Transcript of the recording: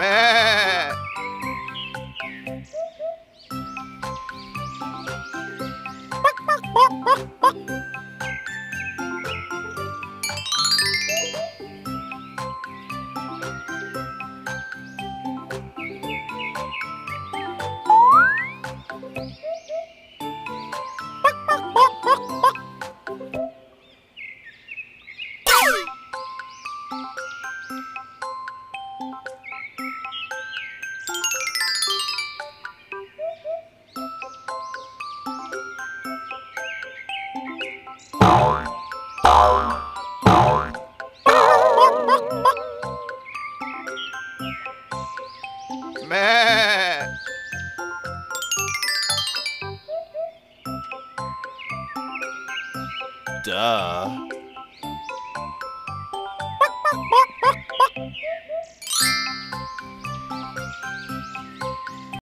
Amém. Duh.